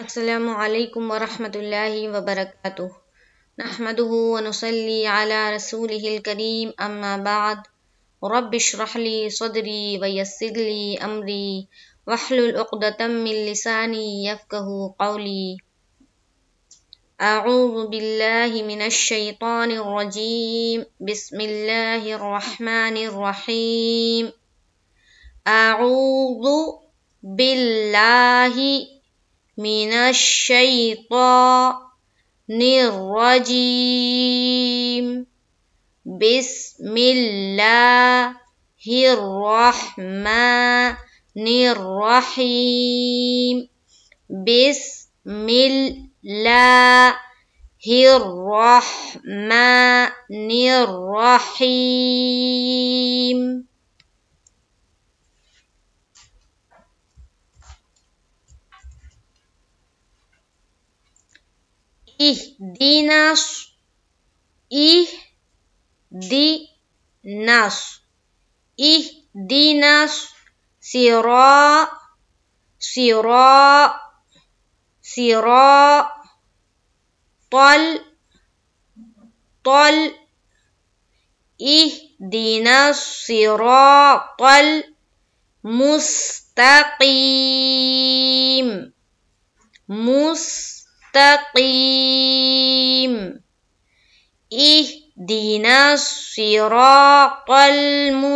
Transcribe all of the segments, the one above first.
السلام عليكم ورحمة الله وبركاته. نحمده ونصلي على رسوله الكريم أما بعد. رب اشرح لي صدري ويسر لي أمري واحلل عقدة من لساني يفقه قولي. أعوذ بالله من الشيطان الرجيم. بسم الله الرحمن الرحيم. أعوذ بالله من الشيطان الرجيم. بسم الله الرحمن الرحيم. بسم الله الرحمن الرحيم. اهدنا اهدنا اهدنا صراط صراط صراط طل طل اهدنا الصراط المستقيم مستقيم مستقيم اهدنا الصراط المستقيم.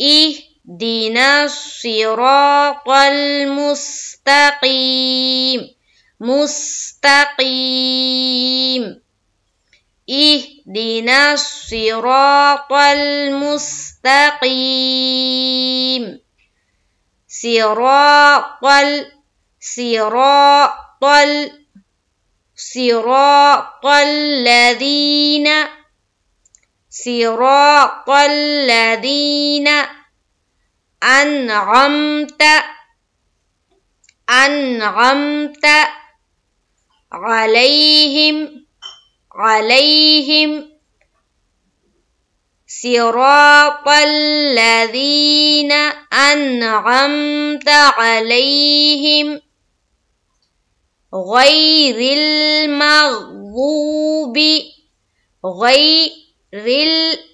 اهدنا الصراط المستقيم. مستقيم. اهدنا الصراط المستقيم. صراط صراط صراط الذين صراط الذين أنعمت أنعمت عليهم عليهم صراط الذين أنعمت عليهم غير المغضوب غير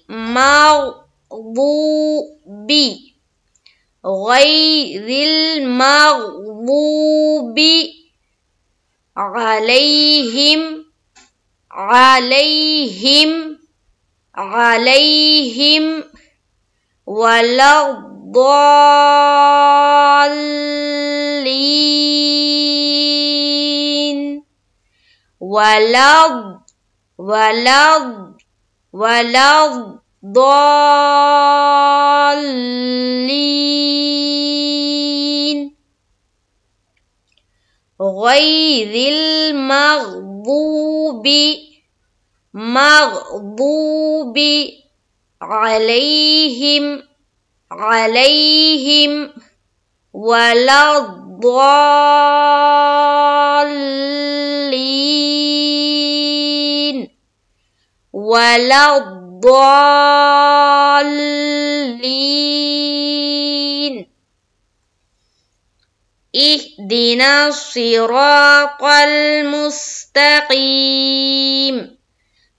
المغضوب غير المغضوب عليهم عليهم عليهم ولا الضالين ولا ولا ولا الضالين غير المغضوب مغضوب عليهم عليهم ولا الضالين ولا الضالين. اهدنا الصراط المستقيم.